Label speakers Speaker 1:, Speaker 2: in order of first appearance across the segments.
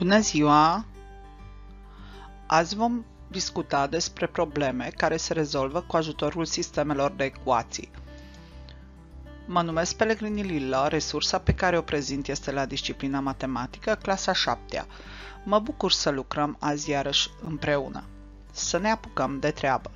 Speaker 1: Bună ziua! Azi vom discuta despre probleme care se rezolvă cu ajutorul sistemelor de ecuații. Mă numesc Pelegrini Lilla, resursa pe care o prezint este la disciplina matematică, clasa 7 -a. Mă bucur să lucrăm azi iarăși împreună. Să ne apucăm de treabă!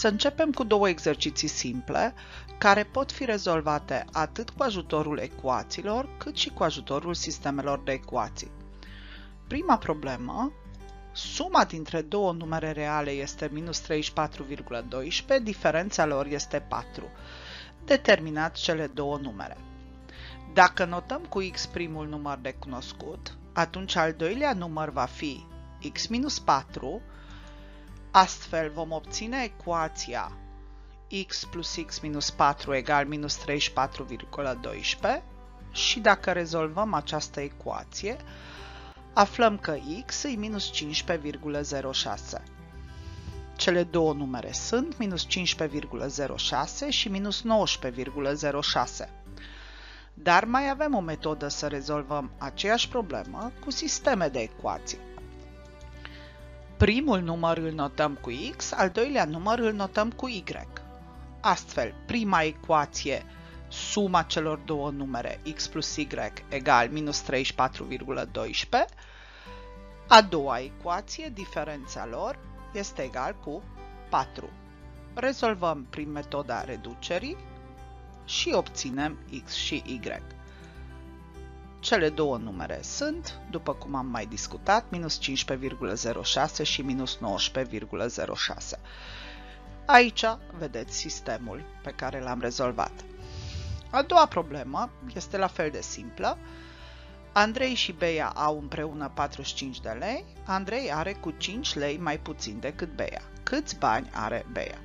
Speaker 1: Să începem cu două exerciții simple, care pot fi rezolvate atât cu ajutorul ecuațiilor, cât și cu ajutorul sistemelor de ecuații. Prima problemă, suma dintre două numere reale este minus 34,12, diferența lor este 4. Determinați cele două numere. Dacă notăm cu x primul număr de cunoscut, atunci al doilea număr va fi x minus 4, Astfel vom obține ecuația x plus x minus 4 egal minus 34,12 și dacă rezolvăm această ecuație, aflăm că x e minus 15,06. Cele două numere sunt minus 15,06 și minus 19,06. Dar mai avem o metodă să rezolvăm aceeași problemă cu sisteme de ecuații. Primul număr îl notăm cu x, al doilea număr îl notăm cu y. Astfel, prima ecuație, suma celor două numere x plus y egal minus 34,12, a doua ecuație, diferența lor, este egal cu 4. Rezolvăm prin metoda reducerii și obținem x și y. Cele două numere sunt, după cum am mai discutat, minus 15,06 și minus 19,06. Aici vedeți sistemul pe care l-am rezolvat. A doua problemă este la fel de simplă. Andrei și Bea au împreună 45 de lei. Andrei are cu 5 lei mai puțin decât Bea. Câți bani are Bea?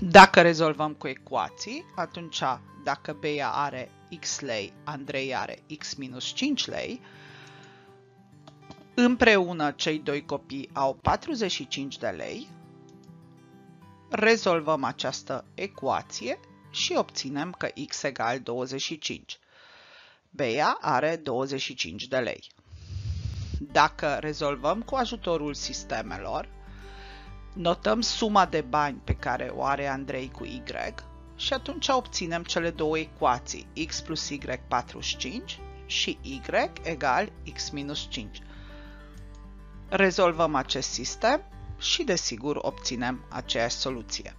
Speaker 1: Dacă rezolvăm cu ecuații, atunci dacă Bea are x lei, Andrei are x minus 5 lei, împreună cei doi copii au 45 de lei, rezolvăm această ecuație și obținem că x egal 25. Bea are 25 de lei. Dacă rezolvăm cu ajutorul sistemelor, notăm suma de bani pe care o are Andrei cu Y și atunci obținem cele două ecuații, x plus y 45 și y egal x minus 5. Rezolvăm acest sistem și desigur obținem aceeași soluție.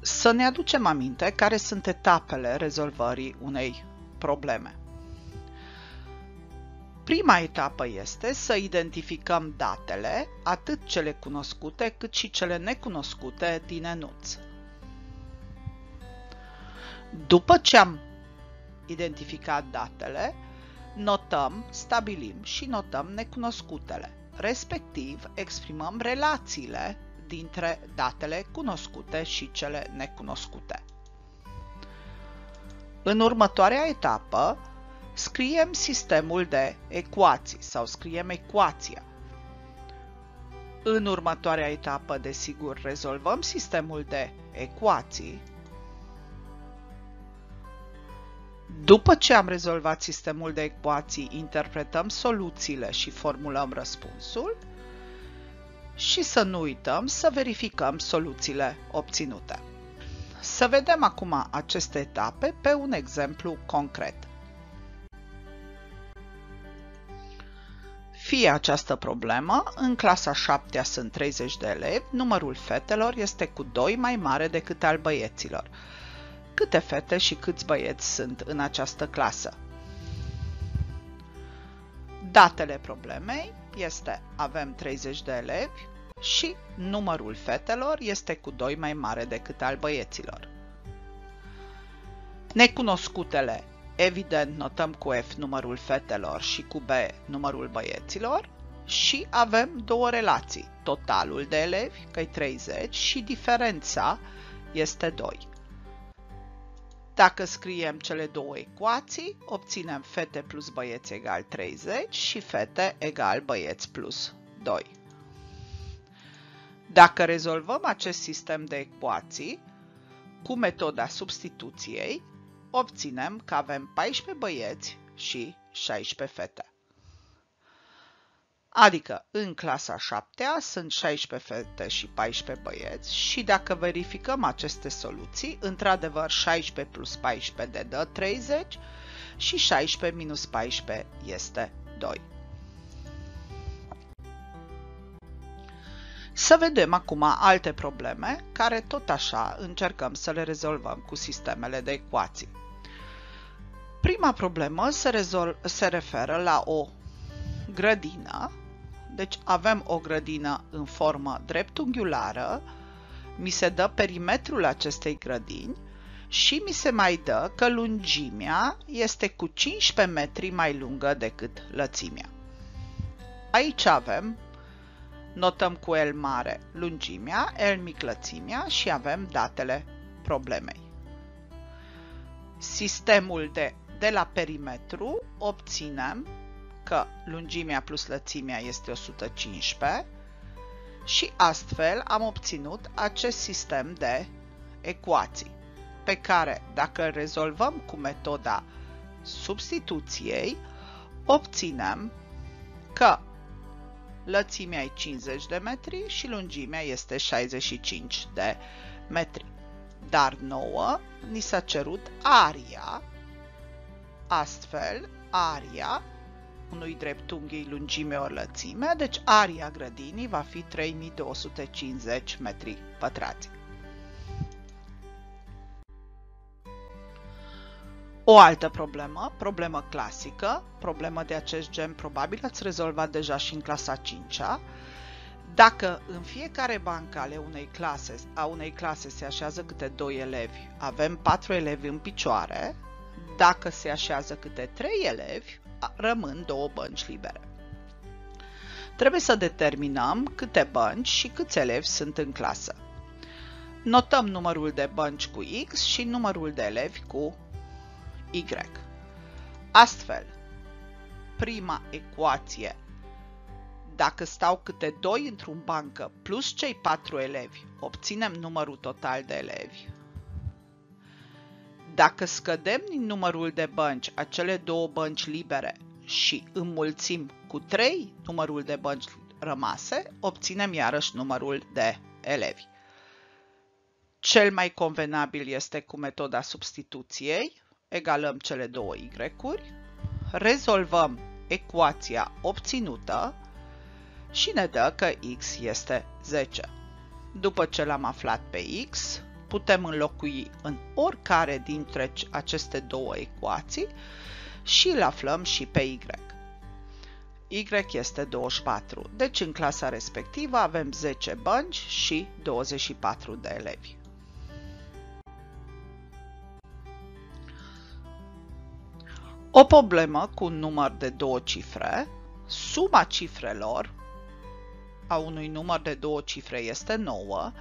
Speaker 1: Să ne aducem aminte care sunt etapele rezolvării unei probleme. Prima etapă este să identificăm datele, atât cele cunoscute cât și cele necunoscute din enuț. După ce am identificat datele, notăm, stabilim și notăm necunoscutele, respectiv exprimăm relațiile dintre datele cunoscute și cele necunoscute. În următoarea etapă, scriem sistemul de ecuații sau scriem ecuația. În următoarea etapă, desigur, rezolvăm sistemul de ecuații. După ce am rezolvat sistemul de ecuații, interpretăm soluțiile și formulăm răspunsul și să nu uităm să verificăm soluțiile obținute. Să vedem acum aceste etape pe un exemplu concret. Fie această problemă, în clasa 7 sunt 30 de elevi, numărul fetelor este cu 2 mai mare decât al băieților. Câte fete și câți băieți sunt în această clasă? Datele problemei este avem 30 de elevi și numărul fetelor este cu 2 mai mare decât al băieților. Necunoscutele Evident, notăm cu F numărul fetelor și cu B numărul băieților și avem două relații. Totalul de elevi, că e 30, și diferența este 2. Dacă scriem cele două ecuații, obținem fete plus băieți egal 30 și fete egal băieți plus 2. Dacă rezolvăm acest sistem de ecuații cu metoda substituției, obținem că avem 14 băieți și 16 fete. Adică în clasa 7 -a sunt 16 fete și 14 băieți și dacă verificăm aceste soluții, într-adevăr 16 plus 14 de dă 30 și 16 minus 14 este 2. Să vedem acum alte probleme care tot așa încercăm să le rezolvăm cu sistemele de ecuații. Prima problemă se, rezol- se referă la o grădină, deci avem o grădină în formă dreptunghiulară, mi se dă perimetrul acestei grădini și mi se mai dă că lungimea este cu 15 metri mai lungă decât lățimea. Aici avem, notăm cu L mare lungimea, L mic lățimea și avem datele problemei. Sistemul de, de la perimetru obținem că lungimea plus lățimea este 115 și astfel am obținut acest sistem de ecuații pe care, dacă îl rezolvăm cu metoda substituției, obținem că lățimea e 50 de metri și lungimea este 65 de metri. Dar nouă ni s-a cerut aria, astfel aria unui dreptunghi lungime ori lățime, deci aria grădinii va fi 3250 metri pătrați. O altă problemă, problemă clasică, problemă de acest gen probabil ați rezolvat deja și în clasa 5-a, dacă în fiecare bancă ale unei clase, a unei clase se așează câte 2 elevi, avem 4 elevi în picioare, dacă se așează câte 3 elevi, rămân două bănci libere. Trebuie să determinăm câte bănci și câți elevi sunt în clasă. Notăm numărul de bănci cu X și numărul de elevi cu Y. Astfel, prima ecuație, dacă stau câte 2 într-un bancă plus cei 4 elevi, obținem numărul total de elevi. Dacă scădem din numărul de bănci acele două bănci libere și înmulțim cu 3 numărul de bănci rămase, obținem iarăși numărul de elevi. Cel mai convenabil este cu metoda substituției, egalăm cele două y-uri, rezolvăm ecuația obținută și ne dă că x este 10. După ce l-am aflat pe x, putem înlocui în oricare dintre aceste două ecuații și îl aflăm și pe y. Y este 24, deci în clasa respectivă avem 10 bănci și 24 de elevi. O problemă cu un număr de două cifre, suma cifrelor a unui număr de două cifre este 9,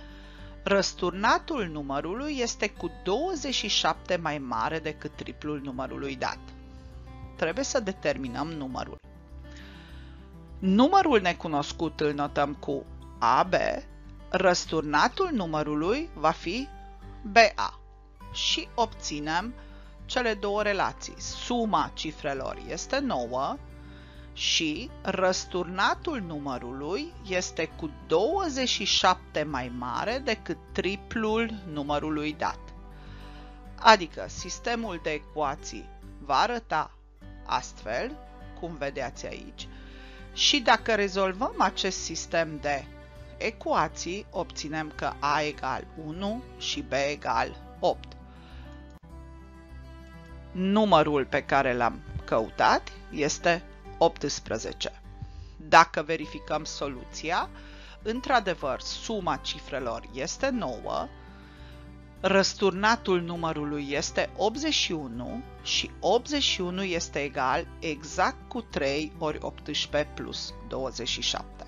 Speaker 1: răsturnatul numărului este cu 27 mai mare decât triplul numărului dat. Trebuie să determinăm numărul. Numărul necunoscut îl notăm cu AB, răsturnatul numărului va fi BA și obținem cele două relații. Suma cifrelor este 9 și răsturnatul numărului este cu 27 mai mare decât triplul numărului dat. Adică sistemul de ecuații va arăta astfel, cum vedeți aici, și dacă rezolvăm acest sistem de ecuații, obținem că a egal 1 și b egal 8 numărul pe care l-am căutat este 18. Dacă verificăm soluția, într-adevăr, suma cifrelor este 9, răsturnatul numărului este 81 și 81 este egal exact cu 3 ori 18 plus 27.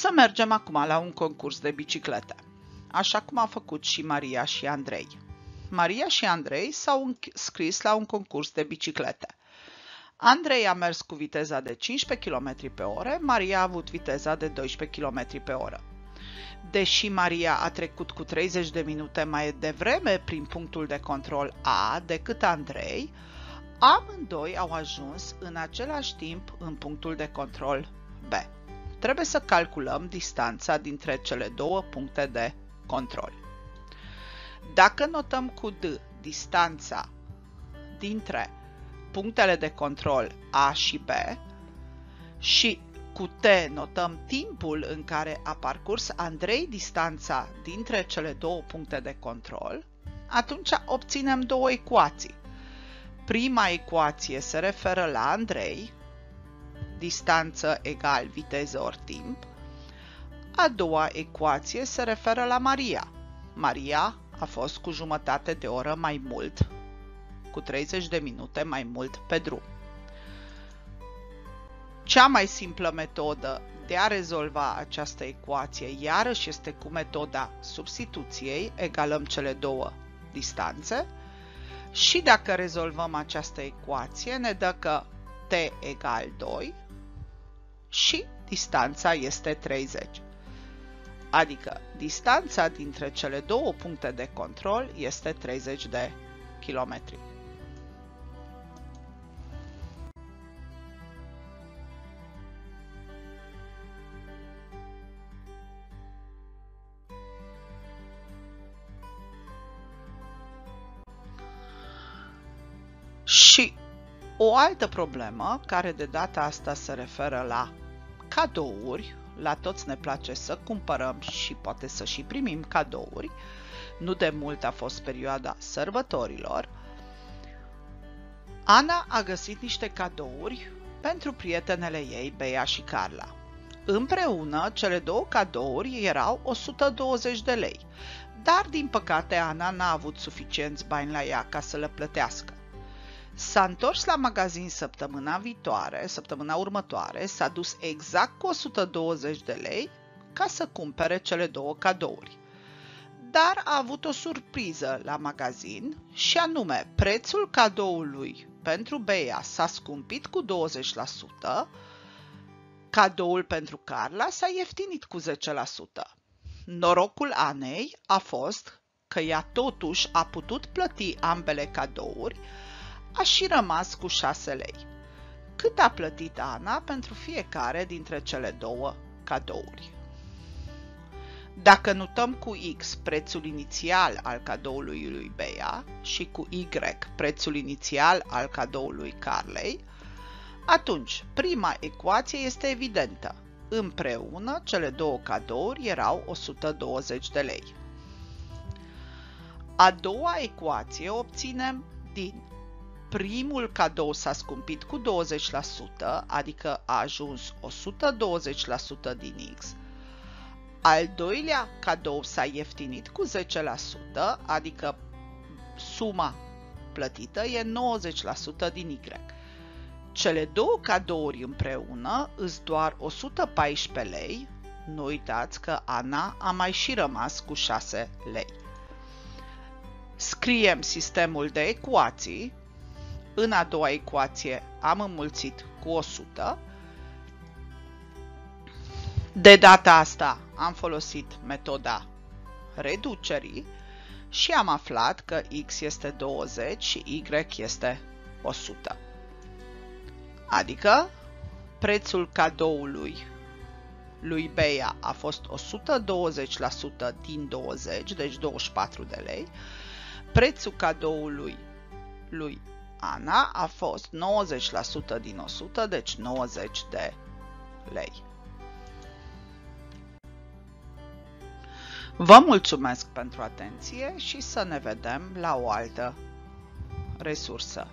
Speaker 1: Să mergem acum la un concurs de biciclete, așa cum a făcut și Maria și Andrei. Maria și Andrei s-au scris la un concurs de biciclete. Andrei a mers cu viteza de 15 km pe oră, Maria a avut viteza de 12 km pe oră. Deși Maria a trecut cu 30 de minute mai devreme prin punctul de control A decât Andrei, amândoi au ajuns în același timp în punctul de control B. Trebuie să calculăm distanța dintre cele două puncte de control. Dacă notăm cu D distanța dintre punctele de control A și B și cu T notăm timpul în care a parcurs Andrei distanța dintre cele două puncte de control, atunci obținem două ecuații. Prima ecuație se referă la Andrei, distanță egal viteză ori timp. A doua ecuație se referă la Maria. Maria a fost cu jumătate de oră mai mult, cu 30 de minute mai mult pe drum. Cea mai simplă metodă de a rezolva această ecuație iarăși este cu metoda substituției, egalăm cele două distanțe și dacă rezolvăm această ecuație ne dă că t egal 2 și distanța este 30. Adică distanța dintre cele două puncte de control este 30 de kilometri. O altă problemă, care de data asta se referă la cadouri, la toți ne place să cumpărăm și poate să și primim cadouri, nu de mult a fost perioada sărbătorilor, Ana a găsit niște cadouri pentru prietenele ei, Bea și Carla. Împreună, cele două cadouri erau 120 de lei, dar din păcate Ana n-a avut suficienți bani la ea ca să le plătească. S-a întors la magazin săptămâna viitoare, săptămâna următoare, s-a dus exact cu 120 de lei ca să cumpere cele două cadouri. Dar a avut o surpriză la magazin și anume prețul cadoului pentru Bea s-a scumpit cu 20%, cadoul pentru Carla s-a ieftinit cu 10%. Norocul Anei a fost că ea totuși a putut plăti ambele cadouri, a și rămas cu 6 lei. Cât a plătit Ana pentru fiecare dintre cele două cadouri? Dacă notăm cu X prețul inițial al cadoului lui Bea și cu Y prețul inițial al cadoului Carlei, atunci prima ecuație este evidentă. Împreună, cele două cadouri erau 120 de lei. A doua ecuație obținem din primul cadou s-a scumpit cu 20%, adică a ajuns 120% din X. Al doilea cadou s-a ieftinit cu 10%, adică suma plătită e 90% din Y. Cele două cadouri împreună îs doar 114 lei. Nu uitați că Ana a mai și rămas cu 6 lei. Scriem sistemul de ecuații în a doua ecuație am înmulțit cu 100. De data asta am folosit metoda reducerii și am aflat că x este 20 și y este 100. Adică prețul cadoului lui Bea a fost 120% din 20, deci 24 de lei. Prețul cadoului lui Ana a fost 90% din 100, deci 90 de lei. Vă mulțumesc pentru atenție și să ne vedem la o altă resursă.